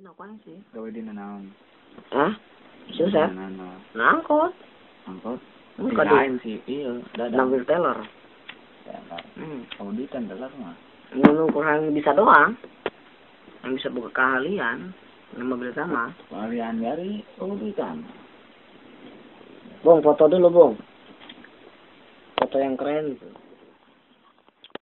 Nakuan sih. gawe di nanaon Hah? Susah. nanaon Nangkot. angkot Muka lain sih iya dadang Ngambil teller. ya Hmm. auditan teler mah Nunu kurang bisa doang. Yang bisa buka keahlian. Nama beli sama. kalian dari auditan Bung, foto dulu, Bung. Foto yang keren.